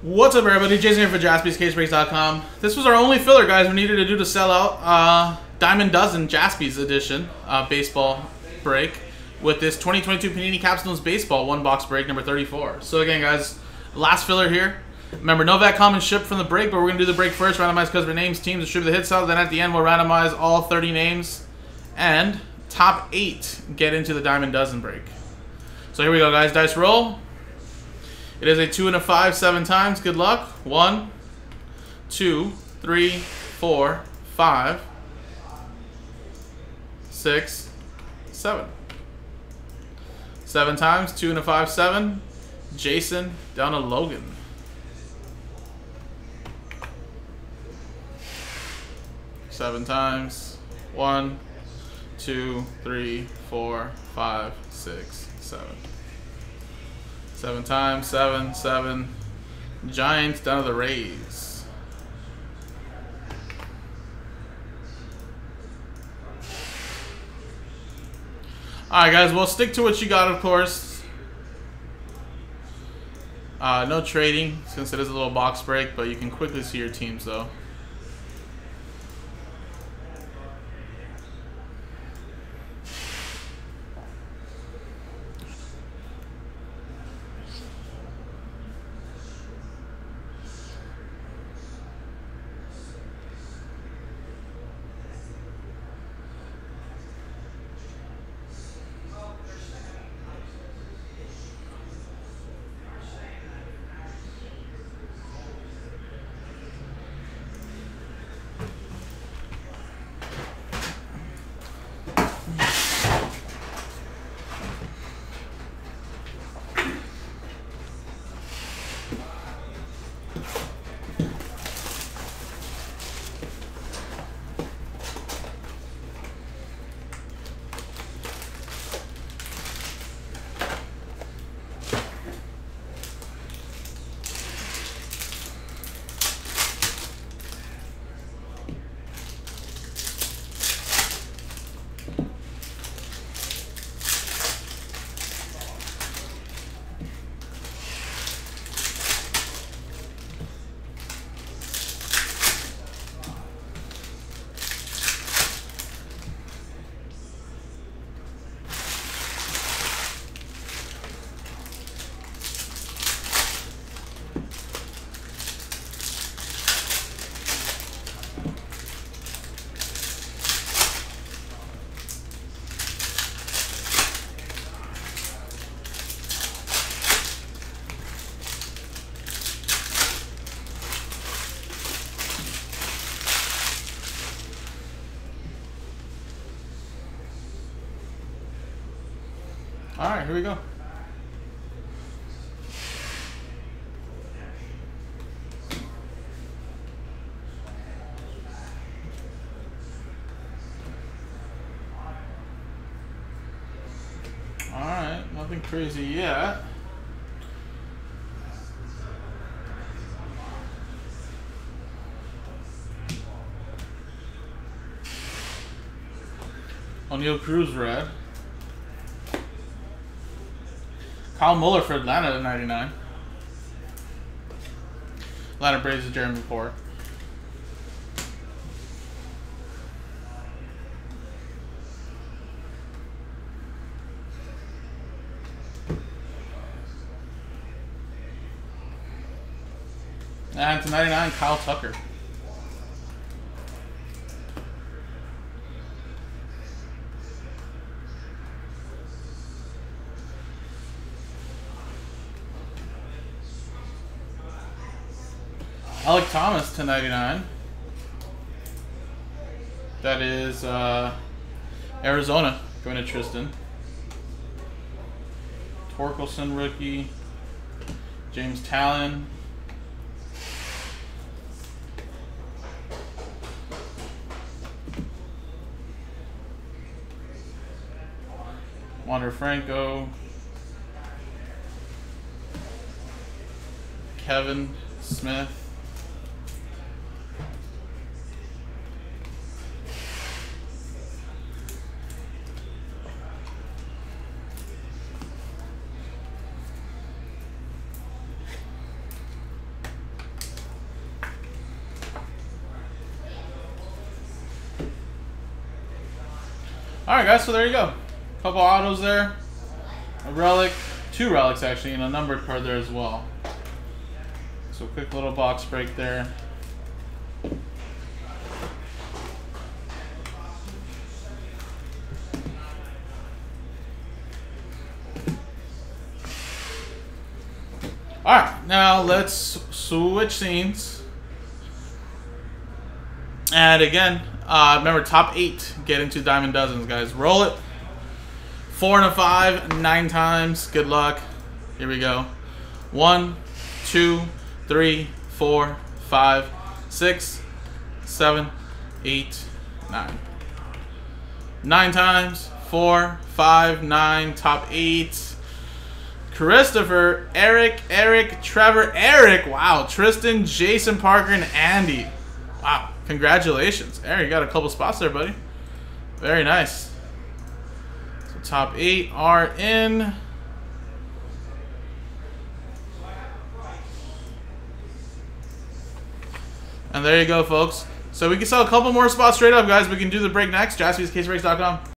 What's up, everybody? Jason here for JaspysCaseBreaks.com. This was our only filler, guys. We needed to do to sell out uh, Diamond Dozen Jaspys edition uh, baseball break with this 2022 Panini Capstones Baseball one box break number 34. So again, guys, last filler here. Remember, Novak common ship from the break, but we're gonna do the break first. Randomize customer names, teams, distribute the hits sell. Then at the end, we'll randomize all 30 names and top eight get into the Diamond Dozen break. So here we go, guys. Dice roll. It is a two and a five, seven times. Good luck. One, two, three, four, five, six, seven. Seven times, two and a five, seven. Jason down to Logan. Seven times. One, two, three, four, five, six, seven. Seven times, seven, seven. Giants down to the Rays. Alright, guys, well, stick to what you got, of course. Uh, no trading, since it is a little box break, but you can quickly see your teams, though. All right, here we go. All right, nothing crazy yet. Oneil Cruz red. Kyle Muller for Atlanta at 99. Atlanta Braves is Jeremy Ford. And to 99, Kyle Tucker. Alek Thomas to 99. That is uh, Arizona going to Tristan. Torkelson rookie. James Taillon. Wander Franco. Kevin Smith. All right, guys. So there you go. Couple autos there. A relic, two relics actually, and a numbered card there as well. So quick little box break there. Alright, now let's switch scenes. And again, uh, remember top eight get into Diamond Dozens, guys. Roll it. Four and a five, nine times. Good luck. Here we go. One, two, three, four, five, six, seven, eight, nine. Nine times. Four, five, nine, top eight. Christopher, Eric, Eric, Trevor, Eric. Wow. Tristan, Jason Parker, and Andy. Wow. Congratulations. Eric, you got a couple spots there, buddy. Very nice. So top eight are in. And there you go, folks. So we can sell a couple more spots straight up, guys. We can do the break next. JaspysCaseBreaks.com.